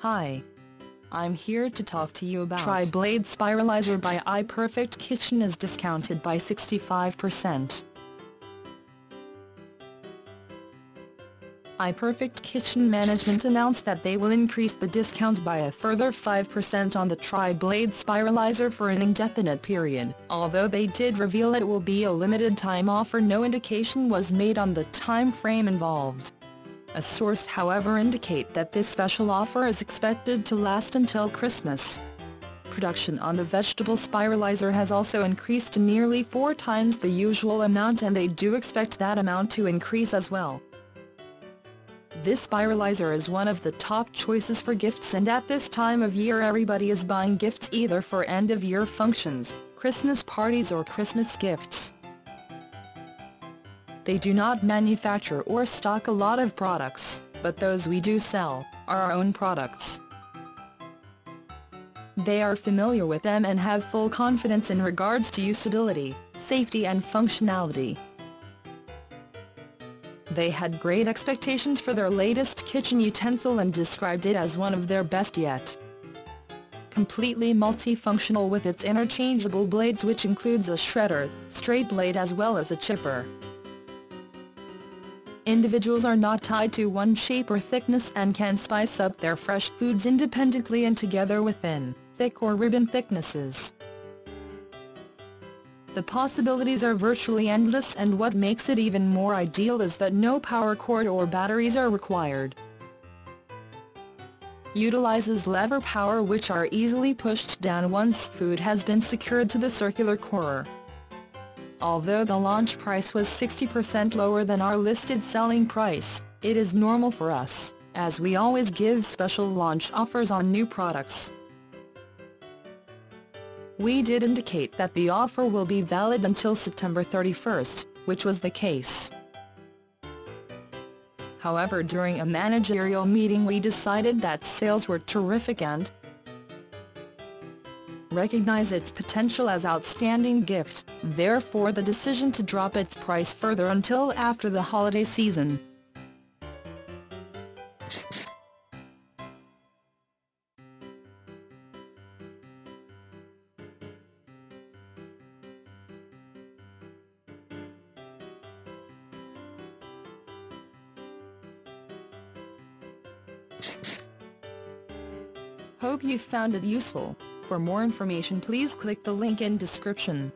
Hi. I'm here to talk to you about Tri-Blade Spiralizer by iPerfect Kitchen is discounted by 65%. iPerfect Kitchen Management announced that they will increase the discount by a further 5% on the Tri-Blade Spiralizer for an indefinite period. Although they did reveal it will be a limited time offer no indication was made on the time frame involved. A source however indicate that this special offer is expected to last until Christmas. Production on the vegetable spiralizer has also increased nearly four times the usual amount and they do expect that amount to increase as well. This spiralizer is one of the top choices for gifts and at this time of year everybody is buying gifts either for end-of-year functions, Christmas parties or Christmas gifts. They do not manufacture or stock a lot of products, but those we do sell, are our own products. They are familiar with them and have full confidence in regards to usability, safety and functionality. They had great expectations for their latest kitchen utensil and described it as one of their best yet. Completely multifunctional with its interchangeable blades which includes a shredder, straight blade as well as a chipper. Individuals are not tied to one shape or thickness and can spice up their fresh foods independently and together within thick or ribbon thicknesses. The possibilities are virtually endless and what makes it even more ideal is that no power cord or batteries are required. Utilizes lever power which are easily pushed down once food has been secured to the circular core. Although the launch price was 60% lower than our listed selling price, it is normal for us, as we always give special launch offers on new products. We did indicate that the offer will be valid until September 31st, which was the case. However during a managerial meeting we decided that sales were terrific and, recognize its potential as outstanding gift, therefore the decision to drop its price further until after the holiday season. Hope you found it useful. For more information please click the link in description.